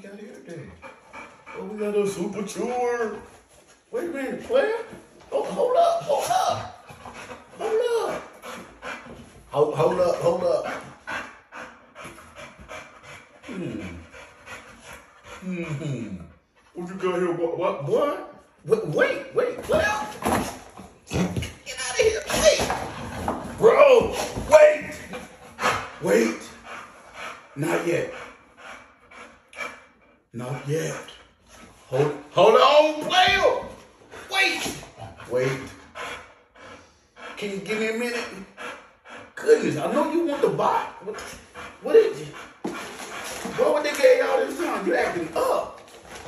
got here today? Oh, we got a super chewer. Wait a minute, player. Oh, hold up, hold up. Hold up. Hold, hold up, hold up. Hmm. Hmm. What you got here? What, what boy? Wait, wait, wait, player. Get out of here. Wait. Bro, wait. Wait. Not yet. Not yet. Hold, hold on, player. Wait. Wait. Can you give me a minute? Goodness, I know you want the bot. What, what is it? What would they gave y'all this time? You acting up.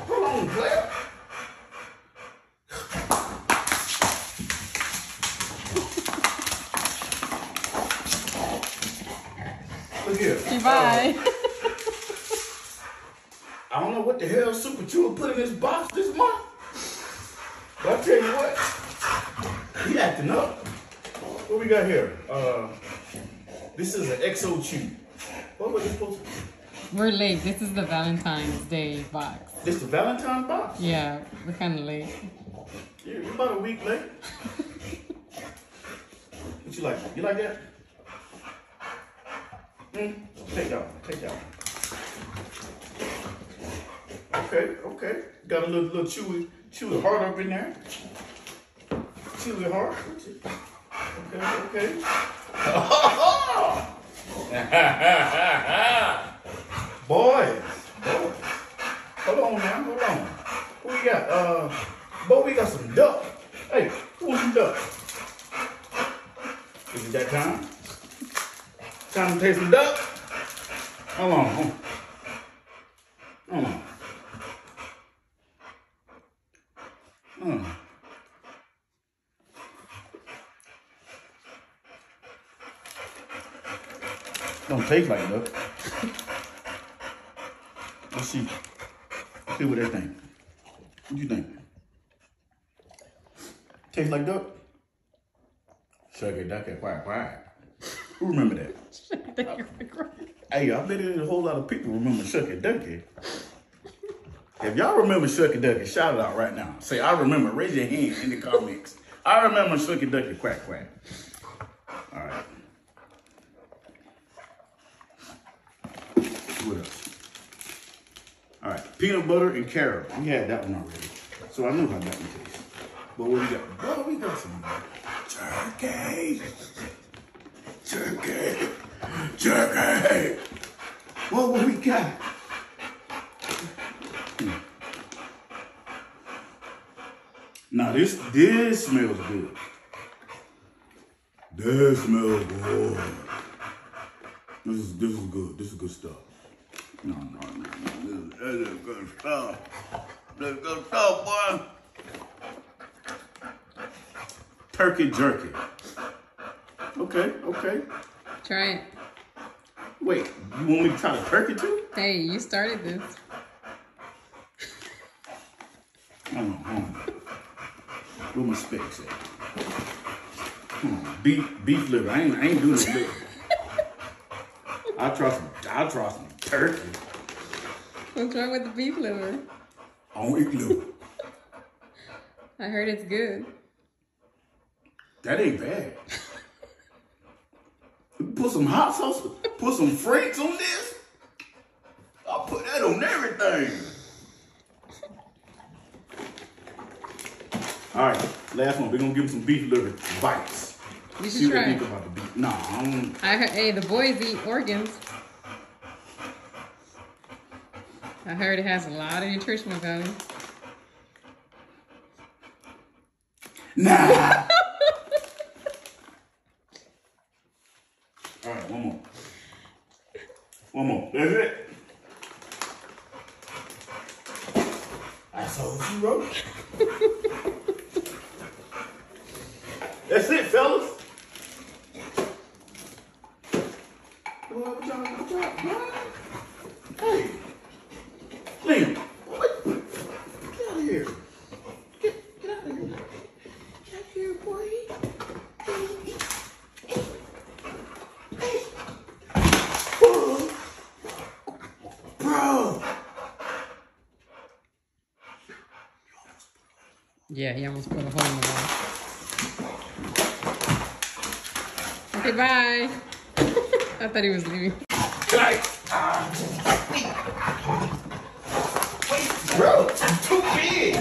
Hold on, player. Look here. Bye. I don't know what the hell Super Chewer put in this box this month. But I tell you what, he acting up. What we got here? Uh, this is an XO Chew. What was this supposed to be? We're late. This is the Valentine's Day box. This is the Valentine box? Yeah, we're kind of late. Yeah, you about a week late. what you like? You like that? Hmm? Take that one. Take that one. Okay, okay. Got a little little chewy, chewy heart up in there. Chewy heart. Okay, okay. boys, boys. Hold on now, hold on. What we got? Uh, boy, we got some duck. Hey, who wants some duck? Is it that time? Time to taste some duck? Hold on. Hold on. Don't taste like duck. Let's see. Let's see what they think. What do you think? Taste like duck? Shucky ducky quack quack. Who remember that? Hey, I bet there's a whole lot of people remember Shucky Ducky. If y'all remember Shucky Ducky, shout it out right now. Say, I remember. Raise your hand in the comments. I remember Shucky Ducky quack quack. All right. What? All right, peanut butter and carrot. We had that one already, so I know how that one tastes. But what we got? Bro, we got some turkey. Turkey. Turkey. What what we got? Hmm. Now this this smells good. This smells good. This is this is good. This is good stuff. No, no, no, no. This, this is good stuff. This is good stuff, boy. Turkey jerky. Okay, okay. Try it. Wait, you want me to try the turkey too? Hey, you started this. On, hold on. What my specs at? On. Beef, beef liver. I ain't, I ain't doing the liver. I'll try some, I'll try some turkey. What's wrong with the beef liver? I don't eat liver. I heard it's good. That ain't bad. Put some hot sauce, put some Franks on this. I'll put that on everything. All right, last one. We're gonna give him some beef liver bites. You See should what they try. think about the beef. Nah, I don't. I heard. Hey, the boys eat organs. I heard it has a lot of nutritional value. Nah. All right, one more. One more. That's it. That's all you wrote. That's it, fellas. What what y'all, what y'all, what? Hey, Liam, what? Get out of here. Get, get out of here. Get out of here, boy. Bro. Yeah, he almost put a hole in the wall. Okay, bye. I thought he was leaving. Wait, bro, it's too big.